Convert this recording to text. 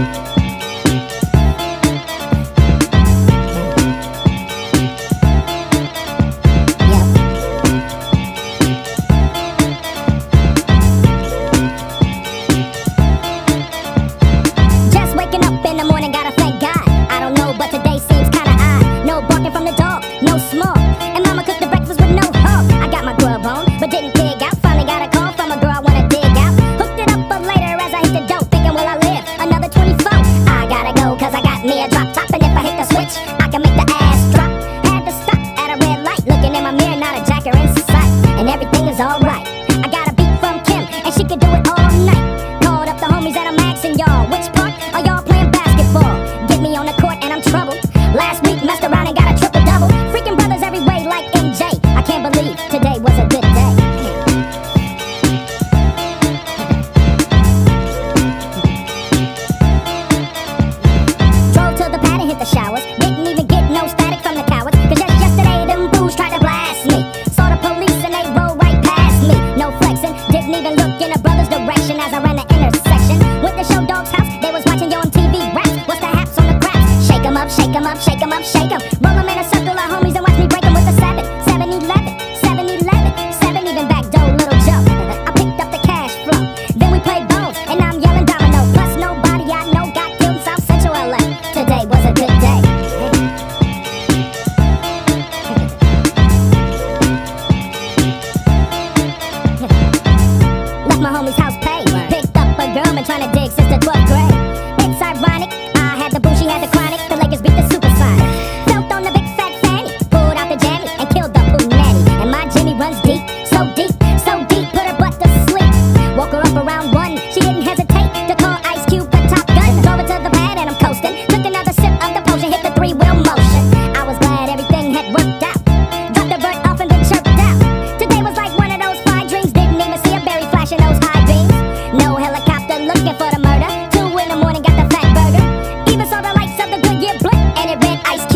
Just I can make the ass drop. Had to stop at a red light, looking in my mirror, not a jacker in sight. And everything is alright. I got a beat from Kim, and she can do it all night. Called up the homies and I'm asking y'all, which part are y'all playing basketball? Get me on the court and I'm troubled. Last week messed around and got a triple double. Freaking brothers every way like MJ. I can't believe today was didn't look in a brother's direction as I ran the intersection. Went to Show Dog's house, they was watching Yo MTV raps. What's the haps on the craps? Shake 'em up, shake 'em up, shake 'em up, shake 'em. I was glad everything had worked out. The bird off and out. Today was like one of those dreams. Didn't even see a berry flashing those high beams. No helicopter looking for the murder. Two in the morning got the fat burger. Even saw the lights of the Goodyear blip and it red ice.